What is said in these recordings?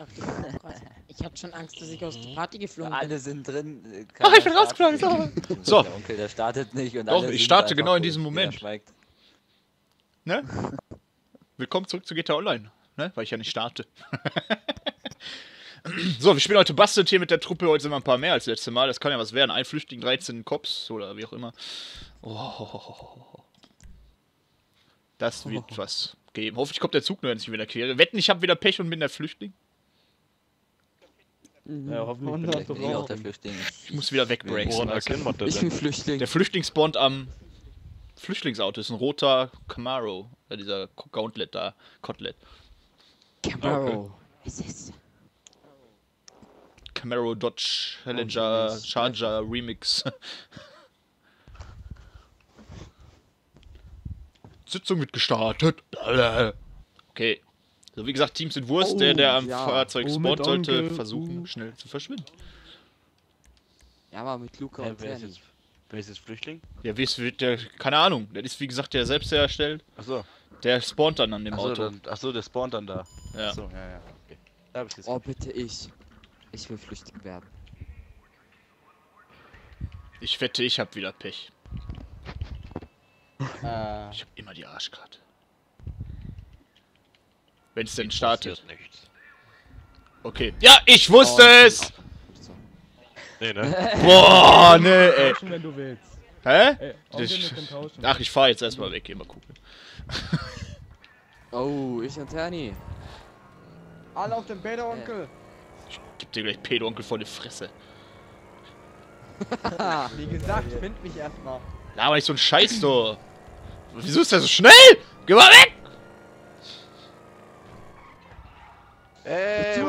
Ach. Ich hatte schon Angst, dass ich aus der Party geflogen bin. Alle sind drin. äh, Ah, keiner ich bin rausgeflogen, nicht. So. Der Onkel, der startet nicht. Und Doch, alle ich starte genau in diesem Moment. Ne? Willkommen zurück zu GTA Online, ne? Weil ich ja nicht starte. so, wir spielen heute Bastelt hier mit der Truppe. Heute sind wir ein paar mehr als letztes Mal. Das kann ja was werden. Ein Flüchtling, 13 Cops oder wie auch immer. Oh. Das wird was geben. Hoffentlich kommt der Zug nur, wenn ich wieder quere. Wetten, ich habe wieder Pech und bin der Flüchtling. Ja, hoffentlich. bin ich bin ich auch der. Flüchtling. Ich muss wieder wegbreaken. Woran erkennen wir das Ich bin? Flüchtling. Der Flüchtling spawnt am Flüchtlingsauto. Ist ein roter Camaro. Ja, dieser Gauntlet da. Kotlet. Camaro. Es ist. Camaro Dodge Challenger Charger Remix. Sitzung wird gestartet. Okay. So, wie gesagt, Teams sind Wurst. der, der am ja. Fahrzeug Oh, spawnt, sollte Onkel. versuchen, Uh. schnell zu verschwinden. Ja, aber mit Luca Hä, und wer ist jetzt, wer ist jetzt Flüchtling? Ja, wie es wird der, keine Ahnung. Der ist, wie gesagt, der selbst herstellt. Achso, Der spawnt dann an dem achso, Auto. dann, achso, der spawnt dann da. Ja. Achso, ja, ja. Okay. Da hab ich jetzt. Oh, bitte ich. Ich will Flüchtling werden. Ich wette, ich hab wieder Pech. Äh, Ich hab immer die Arschkarte. Wenn es denn startet. Nichts. Okay. Ja, ich wusste Oh, es! So. Nee, ne? Boah, ne, ey. wenn du willst. Hä? Ey, tauschen. Ach, ich fahr jetzt erstmal weg, geh mal gucken. Oh, ich und Terni. Alle auf den Bäder, Onkel. Gib dir gleich Pedo-Onkel vor die Fresse. Wie gesagt, find mich erstmal. Laber nicht so ein Scheiß, du. Wieso ist der so schnell? Geh mal weg! Ey!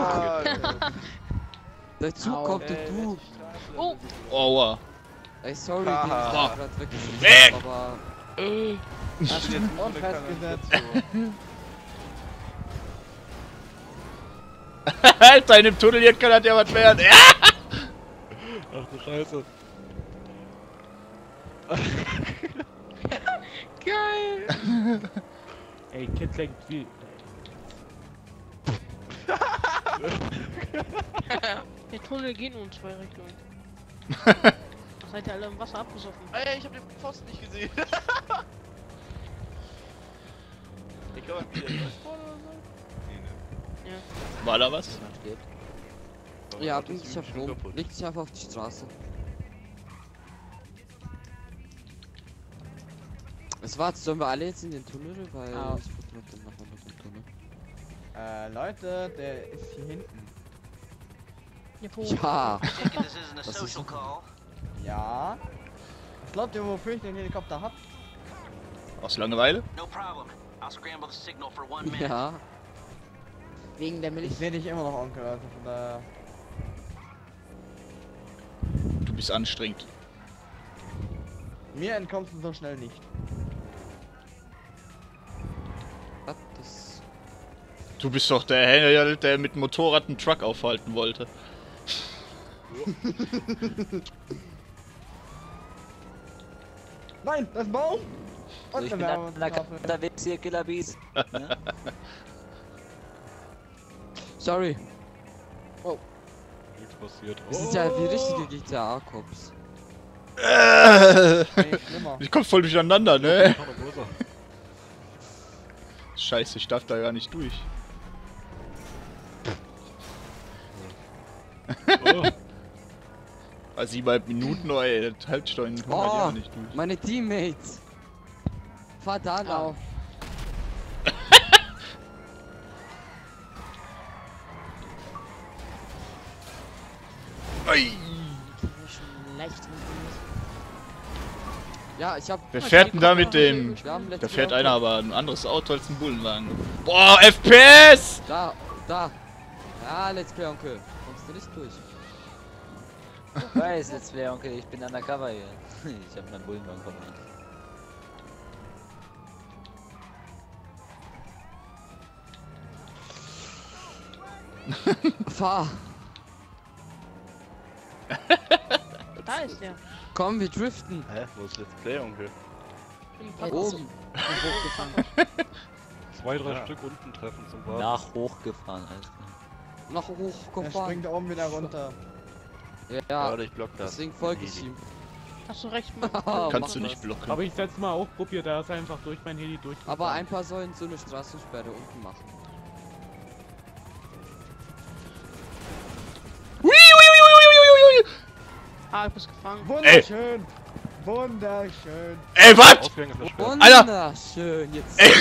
Der Zug kommt und Ey, du. Oh, Oh, wow. Ey, sorry, ich hab grad wirklich Weg! aber Und festgesetzt. Alter, in dem Tunnel hier kann das ja was werden. Ja! Ach du Scheiße. Ey, Kids like wie. Der Tunnel geht nur in zwei Richtungen. Seid ihr alle im Wasser abgesoffen? Ey, ich hab den Pfosten nicht gesehen. ich glaube, wieder spawnen oder so? Nee, ne. War da was? Ja, das bring ist dich einfach schon um. kaputt. Leg dich einfach auf die Straße. Es war, sollen wir alle jetzt in den Tunnel, weil Au. ich guck noch den im Tunnel. Äh, Leute, der ist hier hinten. Ja, Das ist call. Ja. Was glaubt ihr, wofür ich den Helikopter hab? Aus Langeweile? No problem. I'll scramble the signal for one minute. ja. wegen der Milch. Ich sehe dich immer noch, Onkel, also von daher. Du bist anstrengend. Mir entkommst du so schnell nicht. Du bist doch der Händler, der mit dem Motorrad einen Truck aufhalten wollte. Nein, das ist ein Baum! So, Und ich bin unterwegs hier, Killer Bees. Ne? Sorry, Nichts passiert. das ist ja wie richtige GTA-Cops. Nee, schlimmer. Ich komm voll durcheinander, ne? Scheiße, ich darf da ja nicht durch. Also siebeneinhalb Minuten, Halbstunden kommen wir Oh, ja nicht durch. meine Teammates. Fahr da lauf. Ja, ich hab. Wer fährt denn da mit dem... Da fährt einer aber ein anderes Auto als ein Bullenwagen. Boah, FPS! Da, da. Ja, Let's Play Onkel. Kommst du nicht durch. Weiß jetzt wer, Onkel, ich bin undercover hier. Ich hab meinen Bullenwagen verbannt. Fahr. Da ist der. Komm, wir driften. Hä? Wo ist Let's Play, Onkel? Oben. Zwei, drei Ja. Stück unten treffen zum Warten. Nach hochgefahren, alles klar. Noch hoch, komm Er fahren. springt da oben wieder runter. Ja, Ja, oder ich block das. deswegen folge ich ihm. Hast du recht, Mann. Kannst du nicht das. blocken. Aber ich setz mal auf, probier da ist einfach durch mein Heli durch. Aber ein paar sollen so eine Straßensperre unten machen. Hui. Ah, du bist gefangen. Wunderschön. Wunderschön. Ey, was? Wunderschön, jetzt. Ey.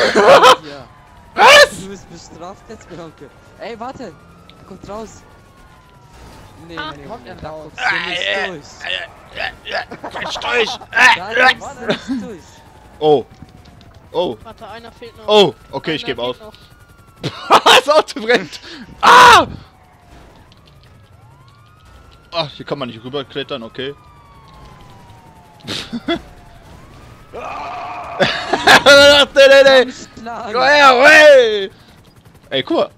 Ja. Was? Du bist bestraft jetzt, Blanke. Ey, warte. Er kommt raus. Nee, Ah. nee, nee, Kommt nee, er da raus? kommst du nicht durch. Quatsch durch. Da kommst du nicht durch. Oh. Oh. Warte, einer fehlt noch. Oh. Okay, ich Einer gebe auf. das Auto brennt. Ah! Ach, hier kann man nicht rüberklettern, okay. nee, nee, nee. Komm her, hey! Ey, guck mal.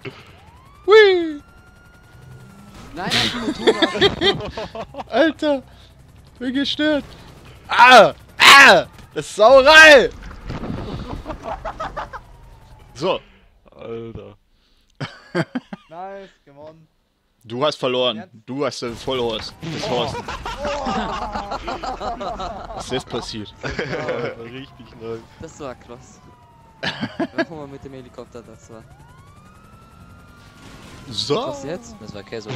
Hui! Nein, auf dem Motorrad. Alter! Bin gestört! Ah! Ah! Das ist Sauerei! So, Alter. Nice, gewonnen. du hast verloren. Du hast den Vollhorst. Das Horst. Was ist jetzt passiert? Ja, richtig nice. Das war krass. Guck mal mit dem Helikopter, das war. So. Was jetzt? Das war Käse.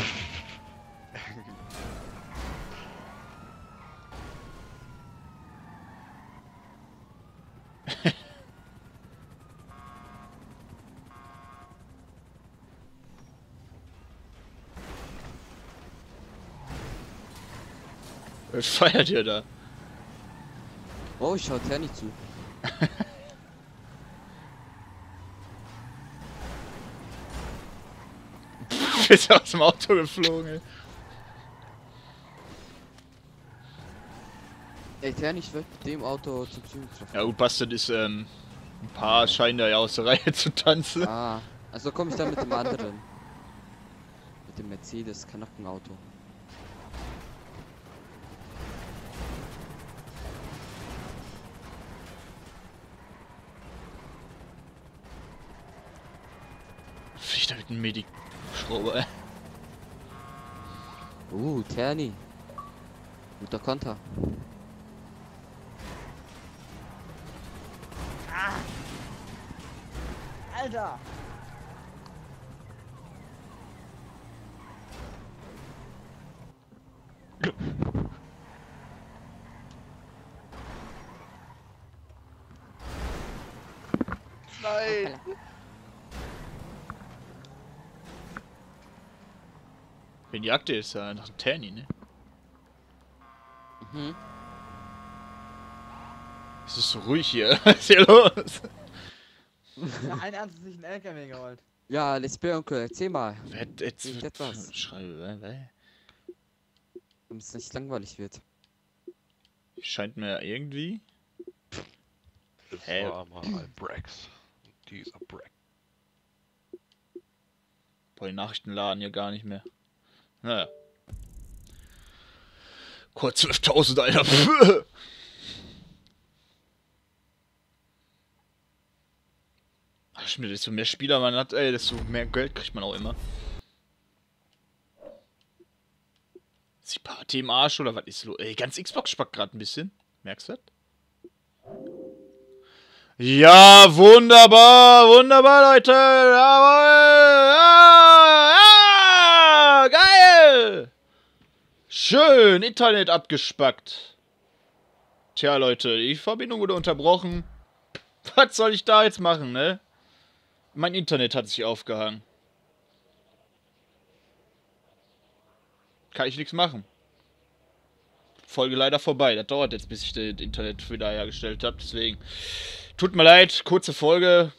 Was feiert ihr da? Oh, ich schaut her nicht zu. Du bist aus dem Auto geflogen, ey. Ey, Tern, ich werd mit dem Auto zum Zug treffen. Ja gut, Bastard ist, ähm, ein paar scheinen da ja aus der Reihe zu tanzen. Ah, also komme ich dann mit dem anderen. Mit dem Mercedes Kanackenauto. Fliegt da mit einem Medik-Schrauber, ey. Uh, Terni. Guter Konter. Alter. Nein! Wen jagt ihr jetzt da? Nach dem Tanny, ne? Mhm. Es ist so ruhig hier. Was ist hier los? Ja, ein Ernst sich einen LKW geholt. Ja, Let's Play Onkel, erzähl mal. Hat jetzt Ich hätte was. Schreibe, wer? Damit es nicht langweilig wird. Scheint mir irgendwie. Das Hä? war mal ein Brex. Dieser Brex. Boah, die Nachrichten laden hier gar nicht mehr. Naja. Kurz 12.000, Alter. Ach, stimmt, desto mehr Spieler man hat, ey, desto mehr Geld kriegt man auch immer. Ist die Party im Arsch oder was ist los? Ey, ganz Xbox spackt gerade ein bisschen. Merkst du das? Ja, wunderbar, wunderbar, Leute. Jawohl. Ja, ja, Schön, Internet abgespackt. Tja, Leute, die Verbindung wurde unterbrochen. Was soll ich da jetzt machen, ne? Mein Internet hat sich aufgehangen. Kann ich nichts machen. Folge leider vorbei. Das dauert jetzt, bis ich das Internet wieder hergestellt habe. Deswegen. Tut mir leid, kurze Folge.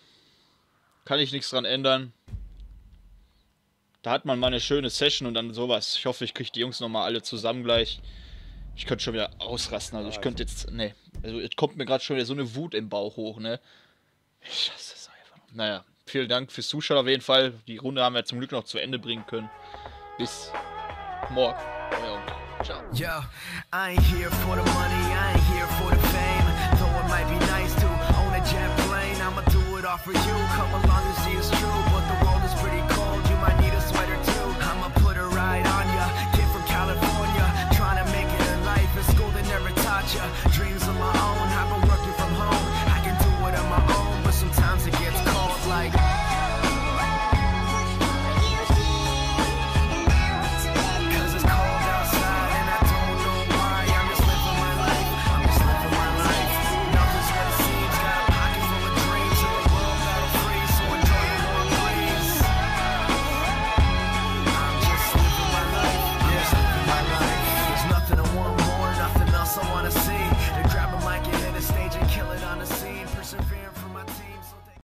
Kann ich nichts dran ändern. Da hat man mal eine schöne Session und dann sowas. Ich hoffe, ich kriege die Jungs nochmal alle zusammen gleich. Ich könnte schon wieder ausrasten. Also ich könnte jetzt. Ne. Also es kommt mir gerade schon wieder so eine Wut im Bauch hoch, ne? Ich hasse es einfach. Naja, vielen Dank fürs Zuschauen auf jeden Fall. Die Runde haben wir zum Glück noch zu Ende bringen können. Bis morgen. Euer Onkel. Ciao. Yo, I ain't here for the money, I ain't here for the fame. Though it might be nice to own a jet plane, I'ma do it all for you. Come along and see it's true,